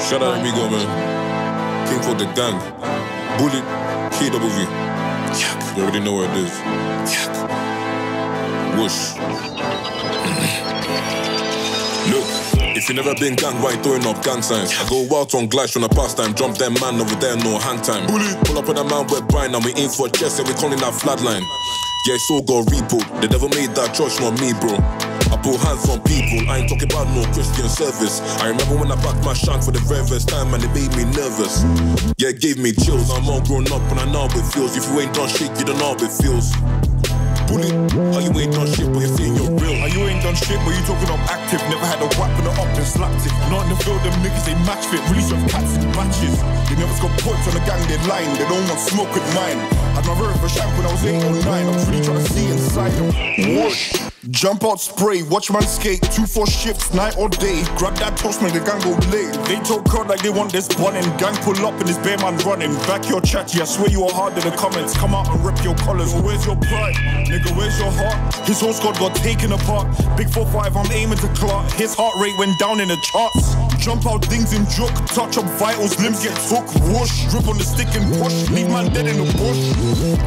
Shout out Amigo, man. King for the gang. Bullet, KW. You already know where it is. Whoosh. Look, if you never been gang, why throwing up gang signs? I go out on glass on the pastime, jump that man over there, no hand time. Pull up on a man, we're and we aim for chest, and we calling that flatline. Yeah, it's all got repo. The devil made that choice, not me, bro. I pull hands on people, I ain't talking about no Christian service. I remember when I backed my shank for the very first time and it made me nervous. Yeah, it gave me chills. I'm all grown up and I know how it feels. If you ain't done shit, you don't know how it feels. Bully, how you ain't done shit, but done shit, but you talking up active. Never had a whap and up and slapped it. Not in the field, them niggas, they match fit. Release of cats and matches. They never got points on the gang, they line. They don't want smoke with mine. Had my very first shank when I was 8 or 9. I'm really trying to see inside them. Whoosh. Jump out spray, watch man skate, two four shifts, night or day. Grab that toast, make the gang go late. They talk crowd like they want this bunning. Gang pull up and this bear man running. Back your chatty, I swear you are hard in the comments. Come out and rip your collars. Where's your pride? Nigga, where's your heart? His whole squad got taken apart. Big 4-5, I'm aiming to clock. His heart rate went down in the charts. Jump out things in joke, touch up vitals, limbs get took. Whoosh, drip on the stick and push. Leave man dead in the bush.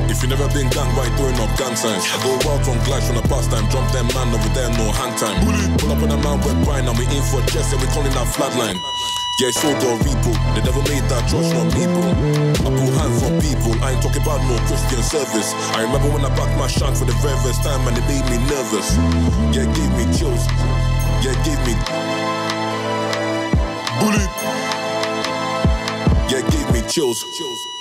If you never been gang, why throwing up gang signs? I go out on glass on the pastime, jump that man over there, no hand time. Pull up on a man, we're Brian, and we in for a chest, and we calling that flatline. Yeah, it's all got repo. The devil made that choice, not people. I pull hands on people. I ain't talking about no Christian service. I remember when I backed my shank for the very first time and it made me nervous. Yeah, it gave me chills. Yeah, it gave me. Yeah, it gave me chills.